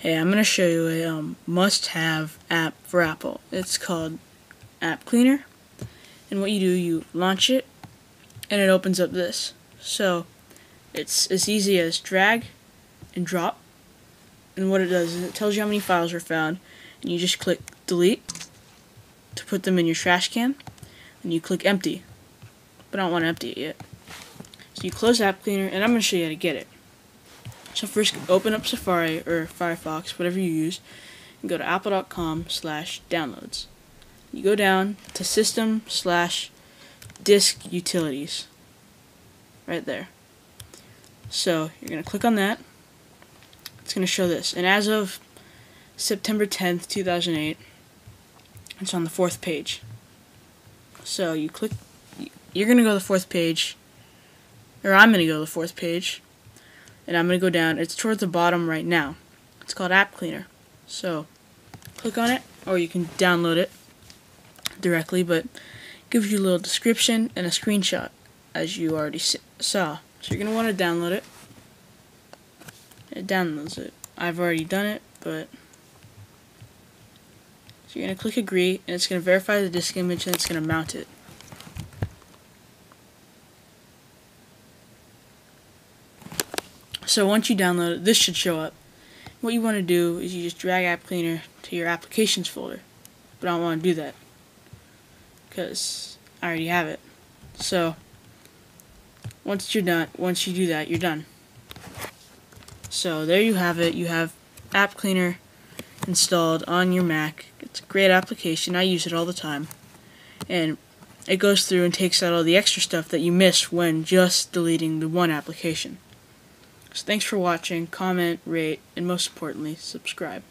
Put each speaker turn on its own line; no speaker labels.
Hey, I'm going to show you a um, must-have app for Apple. It's called App Cleaner. And what you do, you launch it, and it opens up this. So, it's as easy as drag and drop. And what it does is it tells you how many files are found, and you just click delete to put them in your trash can, and you click empty. But I don't want to empty it yet. So you close App Cleaner, and I'm going to show you how to get it. So first open up Safari or Firefox, whatever you use, and go to apple.com slash downloads. You go down to system slash disk utilities. Right there. So you're going to click on that. It's going to show this. And as of September 10th, 2008, it's on the fourth page. So you click, you're going to go to the fourth page, or I'm going to go to the fourth page and I'm going to go down. It's towards the bottom right now. It's called App Cleaner. So, click on it, or you can download it directly, but it gives you a little description and a screenshot, as you already saw. So you're going to want to download it. It downloads it. I've already done it, but... So you're going to click agree, and it's going to verify the disk image, and it's going to mount it. So once you download it, this should show up. What you want to do is you just drag App Cleaner to your applications folder. But I don't want to do that because I already have it. So once you're done, once you do that, you're done. So there you have it. You have App Cleaner installed on your Mac. It's a great application. I use it all the time. And it goes through and takes out all the extra stuff that you miss when just deleting the one application. So thanks for watching, comment, rate, and most importantly, subscribe.